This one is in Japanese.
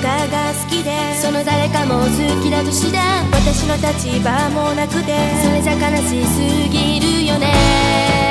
かが好きでその誰かも好きだとして私の立場もなくてそれじゃ悲しすぎるよね。